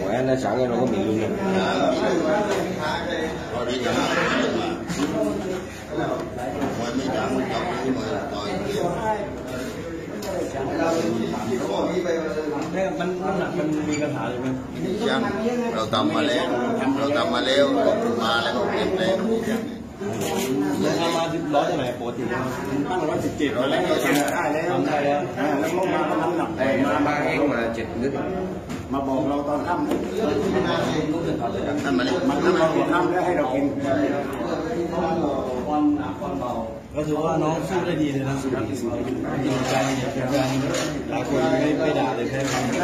Của em nó sáng nó có bị luôn rồi. Thế มันน้ำหนักมันมีปัญหาเลยไหมยังเรา ทำมาร้อยเท่าไหร่ปกติตั้งร้อยสิบเจ็ดร้อยแล้วทำได้แล้วทำได้แล้วอ่แล้วลงมาก็น้ำหนักไปมามาเองมาเจ็ดนึกมาบอกเราตอนค่ำท่านมาเลยมันมาตอนค่ำแล้วให้เรากิน บอลหนักบอลเบาก็ถือว่าน้องสู้ได้ดีเลยนะจริงใจเนี่ยเป็นการหลายคนไม่ไม่ด่าเลยแค่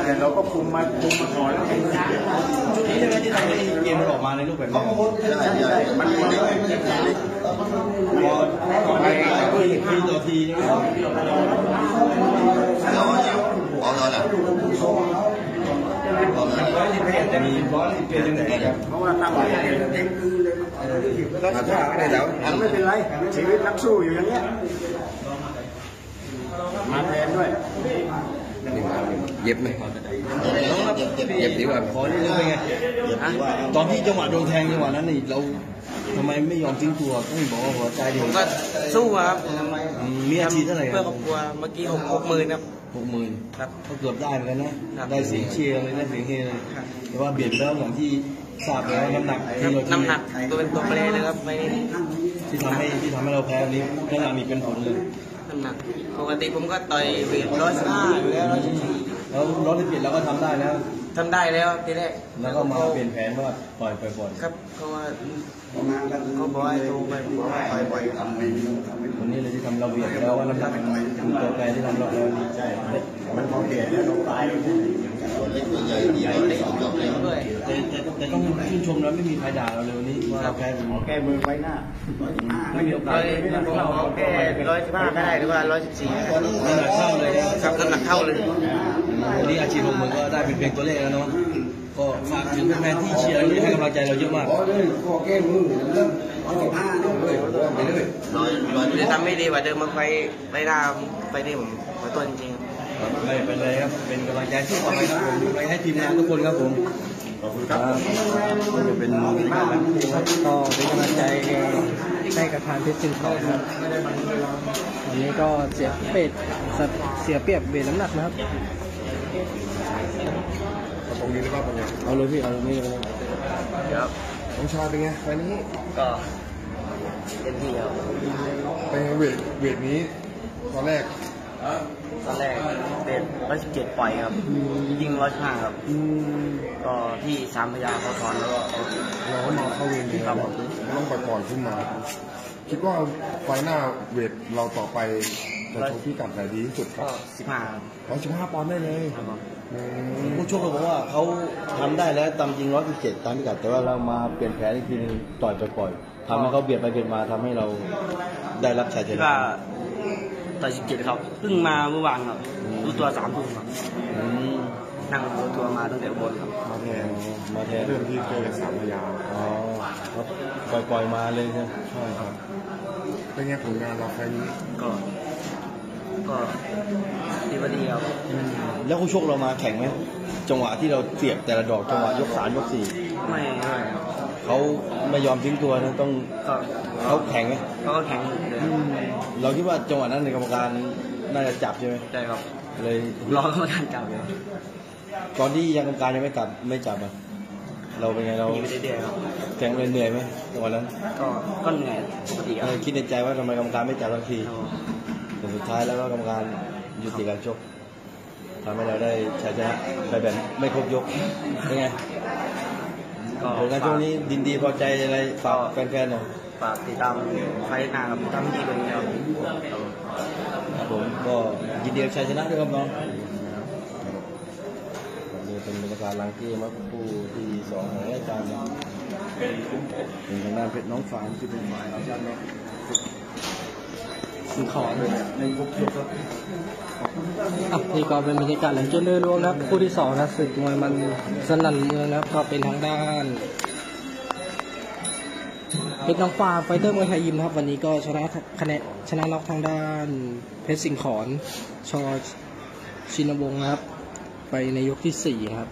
แต่เราก็คุมมาคุมมาก่อนแล้วนี่ใช่ไหมที่ทำให้เกมมันออกมาในรูปแบบนี้ใช่ใช่มันเล็กพอไปก็อีกทีต่อทีใช่ไหม เพราะพอเราต่มีบอสเป็นยังครับเพราะว่าตั้งไว้เต็มคือเลยก็ถ้าไม่ได้แล้วไม่เป็นไรชีวิตนักสู้อยู่อย่างเงี้ยมาแทนด้วยเย็บไหมเย็บดีกว่าขอนี่เลยไงตอนที่จังหวะโดนแทงจังหวะนั้นนี่เรา ทำไมไม่ยอมทิ้งตัวต้องบอกว่าหัวใจเดียผวมก็สู้อะครับอืมมีอาชีพเท่าไหร่คเพื่รัอบครอบครัวเมื่อกี้หกหกหมื่นครับหกหมื่นครับก็เกือบได้เหมือนกันนะครับได้เสียงเชียร์เลยได้เสียงเฮเลยครับแต่ว่าเบียดไปแล้วอย่างที่ทราบแล้วน้ำหนักที่เราน้ำหนักตัวเป็นตัวแปรเลยครับไม่ได้ที่ทำให้ที่ทำให้เราแพ้วันนี้น้ำหนักมีเป็นผลเลยน้ำหนักปกติผมก็ต่อยเวทร้อยสิบห้าอยู่แล้วร้อยสิบสี่แล้วร้อยที่เบียดเราก็ทำได้แล้ว ทำได้แล้วทีแรกแล้วก็มาเปลี่ยนแผนว่าปล่อยไปก่อนครับเขาว่าเขาบอกให้โทรไปบอกว่าต่อยบ่อยทำวันนี้เลยที่ทำเราเบียดแล้วว่าน้ำหนักเป็นตัวแปรที่ทำเราเราดีใจมันพอเดียดแล้วเราตายตัวเล็กตัวใหญ่ดีเราได้จบแล้วด้วย แต่แต่แต่ต้องชื่นชมแล้วไม่มีใครด่าเราเลยวันนี้ว่าเราแพ้เป็นแก้มือไว้หน้าไม่มีโอการ้สอยเขาแค่ร้อยสิบห้าก็ได้หรือว่าร้อยสิบสี่น้ำหนักเท่าเลยนะครับน้ำหนักเท่าเลยวันนี้อาชีพของมึงก็ได้เป็นเพียงตัวเลขแล้วเนาะก็ฝากถึงแฟนๆที่เชียร์ที่ให้กำลังใจเราเยอะมากร้อยร้อยจะทำไม่ดีกว่าเดิมมาไปไปหน้าไปนี่ผมขอโทษจริงๆครับไม่เป็นไรครับ เป็นกำลังใจที่ต่อไปครับผมเป็นกำลังใจให้ทีมงานทุกคนครับผมข อบคุณครับจะเป็นบรรยากาศแบบนี้ครับก็เป็นกำลังใจให้กับทางเพชรจินต่อครับวันนี้ก็เสียเปรียบเสียเปรียบเบรน้ำหนักนะครับตรงนี้แล้วก็เป็นไงเอาเลยพี่เอาเลยนี่เลยครับน้องชายเป็นไงไฟนี้ก็เต็มที่ครับเป็นเวทเวทนี้ตอนแรก ตอนแรกเป็นร้อยสิบเจ็ดปล่อยครับ ยิงร้อยห้าครับอืมก็ที่สามพยาเขาถอนแล้วก็เอาเราก็มาเข้าเวรนี้ครับผมต้องปล่อยๆขึ้นมา คิดว่าไฟหน้าเวทเราต่อไปจะชกพิกัดไหนดีที่สุดคก็รับสิบห้าร้อยสิบห้าปอนด์ได้เลยครับผมอืมผู้ชกเราบอกว่าเขาทำได้แล้วตามจริงร้อยสิบเจ็ดตามพิกัดแต่ว่าเรามาเปลี่ยนแผนอีกทีนึงต่อยไปปล่อยทำให้เขาเบียดไปเบียดมาทำให้เราได้รับชัยชที่นะว่า ต่อยสิบเจ็ดครับเพิ่งมาเมื่อวานครับรู้ตัวสามทุ่มครับอืมนั่งรถทัวร์มาตั้งแต่อุบนครับมาแทนมาแทนเรื่องที่เจอจากสามพยาอ๋อครับปล่อยปล่อยมาเลยใช่ไหมใช่ครับเป็นไงผลงานเราไฟนี้ก็ก็ดีว่าดีครับแล้วคู่ชกเรามาแข่งไหม จังหวะที่เราเสียบแต่ละดอกจังหวะยกสามยกสี่ไม่ไม่ครับเขาไม่ยอมทิ้งตัวนะต้องก็เขาแข่งไหมเขาก็แข็งอยู่เลยเราคิดว่าจังหวะนั้นในกรรมการน่าจะจับใช่ไหมใช่ครับเลยรอเขามาทันจับเลยตอนที่ยังกรรมการยังไม่จับไม่จับอะเราเป็นไงเรามีไปเรื่อยๆครับแข่งเลยเหนื่อยไหมจังหวะนั้นก็ก็เหนื่อยปกติคเอรับอคิดในใจว่าทำไมกรรมการไม่จับสักทีแต่สุดท้ายแล้วก็กรรมการยุติการชก ทำให้เราได้ชัยชนะไปแบบไม่ครบยกเป็นไงก็ผลงานช่วงนี้ดินดีพอใจอะไรฝากแฟนๆหน่อยฝากติดตามไฟล์หน้ากับทำดีกว่านี้ครับครับผมก็ยินดีกับชัยชนะด้วยครับน้องนี่เป็นบรรยากาศหลังเกมครับคู่ที่สองของรายการนะเป็นทางด้านเพชรน้องฟานที่เป็นฝ่ายเอาชนะ สิ่งของในครบยกครับอะนี่ก็เป็นบรรยากาศหลังเกมโดยรวมนะครับคู่ที่สองนะศึกมวยมันสนั่นเมืองนะครับก็เป็นทางด้านเพชรน้องฟ้าไฟเตอร์มวยไทยยิมนะครับ วันนี้ก็ชนะคะแนนชนะน็อกทางด้านเพชรสิงห์ขอนชอชินวงศ์นะครับ ไปในยกที่สี่ครับ